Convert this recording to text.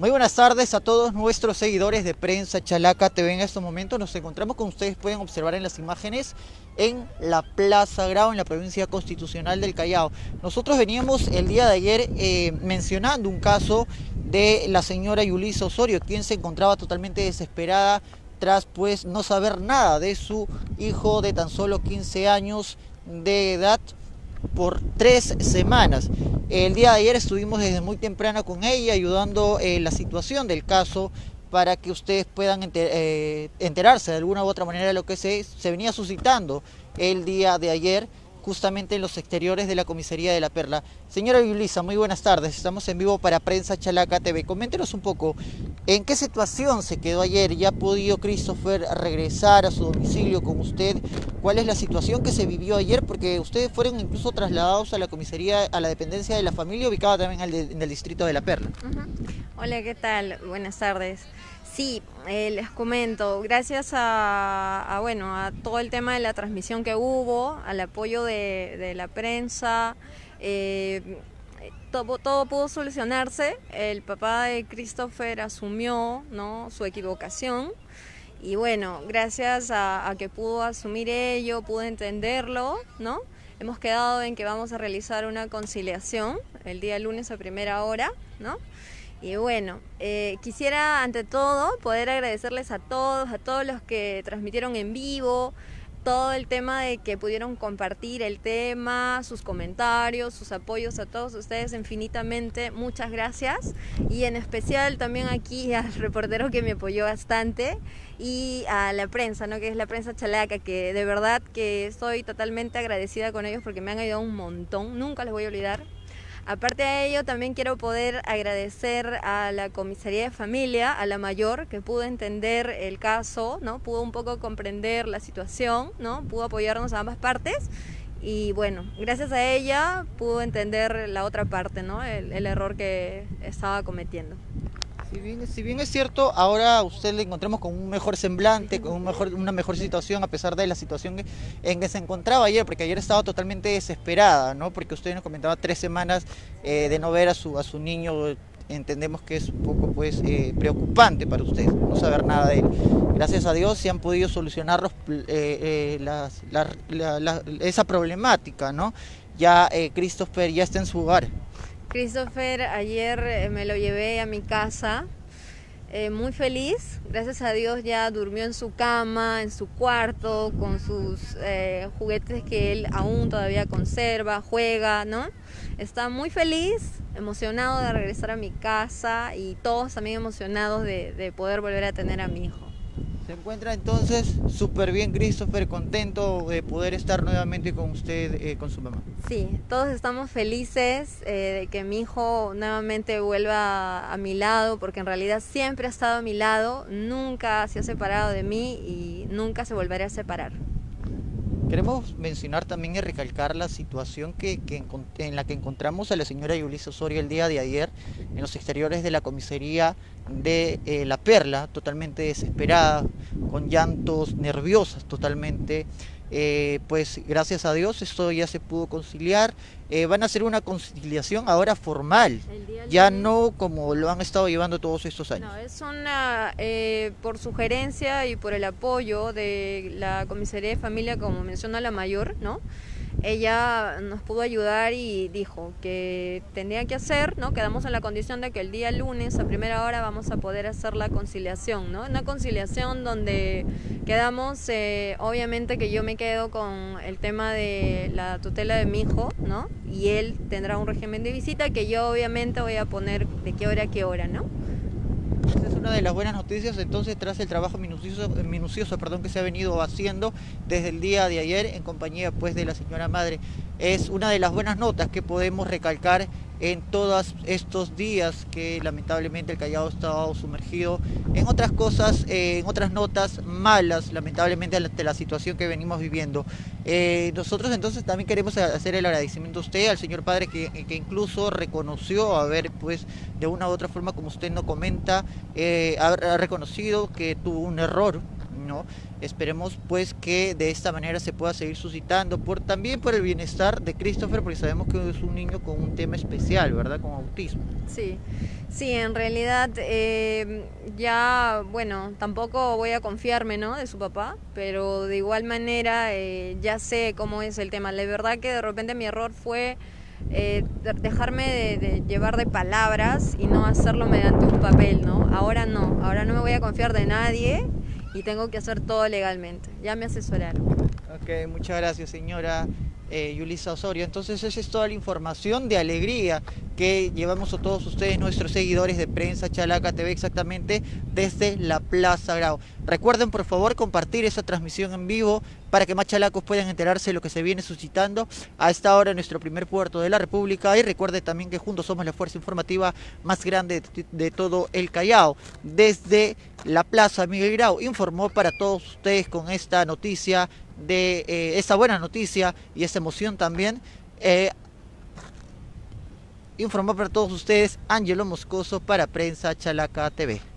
Muy buenas tardes a todos nuestros seguidores de Prensa Chalaca TV. En estos momentos nos encontramos, como ustedes pueden observar en las imágenes, en la Plaza Grau, en la provincia constitucional del Callao. Nosotros veníamos el día de ayer eh, mencionando un caso de la señora Yulisa Osorio, quien se encontraba totalmente desesperada tras pues no saber nada de su hijo de tan solo 15 años de edad por tres semanas. El día de ayer estuvimos desde muy temprano con ella ayudando en la situación del caso para que ustedes puedan eh, enterarse de alguna u otra manera de lo que se, se venía suscitando el día de ayer justamente en los exteriores de la comisaría de La Perla. Señora Yulisa, muy buenas tardes. Estamos en vivo para Prensa Chalaca TV. Coméntenos un poco, ¿en qué situación se quedó ayer? ¿Ya ha podido Christopher regresar a su domicilio con usted? ¿Cuál es la situación que se vivió ayer? Porque ustedes fueron incluso trasladados a la comisaría, a la dependencia de la familia, ubicada también en el distrito de La Perla. Hola, ¿qué tal? Buenas tardes. Sí, eh, les comento, gracias a, bueno, a todo el tema de la transmisión que hubo, al apoyo de, la prensa, eh, todo, todo, pudo solucionarse. El papá de Christopher asumió ¿no? su equivocación y bueno, gracias a, a, que pudo asumir ello, pudo entenderlo, ¿no? Hemos quedado en que vamos a realizar una conciliación el día lunes a primera hora, ¿no? Y bueno, eh, quisiera ante todo poder agradecerles a todos, a todos los que transmitieron en vivo, todo el tema de que pudieron compartir el tema, sus comentarios, sus apoyos a todos ustedes infinitamente. Muchas gracias. Y en especial también aquí al reportero que me apoyó bastante y a la prensa, ¿no? que es la prensa chalaca, que de verdad que estoy totalmente agradecida con ellos porque me han ayudado un montón. Nunca les voy a olvidar. Aparte de ello, también quiero poder agradecer a la comisaría de familia, a la mayor, que pudo entender el caso, ¿no? Pudo un poco comprender la situación, ¿no? Pudo apoyarnos a ambas partes y bueno, gracias a ella pudo entender la otra parte, ¿no? el error que estaba cometiendo. Si bien, es cierto, ahora usted le encontramos con un mejor semblante, con un mejor, una mejor situación, a pesar de la situación en que se encontraba ayer, porque ayer estaba totalmente desesperada, ¿no? Porque usted nos comentaba tres semanas eh, de no ver a su, a su niño, entendemos que es un poco pues eh, preocupante para usted no saber nada de él. Gracias a Dios se han podido solucionar eh, esa problemática, ¿no? Ya Christopher ya está en su hogar. Christopher ayer eh, me lo llevé a mi casa, eh, muy feliz, gracias a Dios ya durmió en su cama, en su cuarto, con sus eh, juguetes que él aún todavía conserva, juega, ¿no? Está muy feliz, emocionado de regresar a mi casa y todos también emocionados de poder volver a tener a mi hijo. Se encuentra entonces súper bien Christopher, contento de poder estar nuevamente con usted, eh, con su mamá. Sí, todos estamos felices eh, de que mi hijo nuevamente vuelva a mi lado, porque en realidad siempre ha estado a mi lado, nunca se ha separado de mí y nunca se volverá a separar. Queremos mencionar también y recalcar la situación que, en la que encontramos a la señora Yulisa Osorio el día de ayer en los exteriores de la comisaría de eh, La Perla, totalmente desesperada, con llantos, nerviosas totalmente. Eh, pues gracias a Dios esto ya se pudo conciliar. Eh, van a hacer una conciliación ahora formal, ya no como lo han estado llevando todos estos años. No, es una, por sugerencia y por el apoyo de la comisaría de familia, como menciona la mayor, ¿no? Ella nos pudo ayudar y dijo que tendría que hacer, ¿no? Quedamos en la condición de que el día lunes a primera hora vamos a poder hacer la conciliación, ¿no? Una conciliación donde quedamos, eh, obviamente que yo me quedo con el tema de la tutela de mi hijo, ¿no? Y él tendrá un régimen de visita que yo obviamente voy a poner de qué hora a qué hora, ¿no? Una de las buenas noticias entonces tras el trabajo minucioso, minucioso perdón, que se ha venido haciendo desde el día de ayer en compañía pues de la señora madre. Es una de las buenas notas que podemos recalcar en todos estos días que lamentablemente el Callao ha estado sumergido en otras cosas, eh, en otras notas malas, lamentablemente ante la situación que venimos viviendo. Eh, nosotros entonces también queremos hacer el agradecimiento a usted, al señor padre, que, incluso reconoció haber, pues, de una u otra forma, como usted no comenta, eh, ha reconocido que tuvo un error ¿no? Esperemos pues que de esta manera se pueda seguir suscitando, por, también por el bienestar de Christopher, porque sabemos que es un niño con un tema especial, ¿verdad? Con autismo. Sí, sí, en realidad eh, ya, bueno, tampoco voy a confiarme, ¿no? De su papá, pero de igual manera eh, ya sé cómo es el tema. La verdad que de repente mi error fue... Eh, dejarme de, llevar de palabras y no hacerlo mediante un papel, ¿no? Ahora no, ahora no me voy a confiar de nadie y tengo que hacer todo legalmente. Ya me asesoraron. Ok, muchas gracias señora eh, Yulisa Osorio. Entonces esa es toda la información de alegría que llevamos a todos ustedes, nuestros seguidores de Prensa Chalaca TV, exactamente desde la Plaza Grau. Recuerden por favor compartir esa transmisión en vivo para que más chalacos puedan enterarse de lo que se viene suscitando a esta hora en nuestro primer puerto de la República. Y recuerden también que juntos somos la fuerza informativa más grande de, de todo el Callao. Desde la Plaza Miguel Grau informó para todos ustedes con esta noticia de eh, esa buena noticia y esa emoción también. Eh, informó para todos ustedes Angelo Moscoso para Prensa Chalaca TV.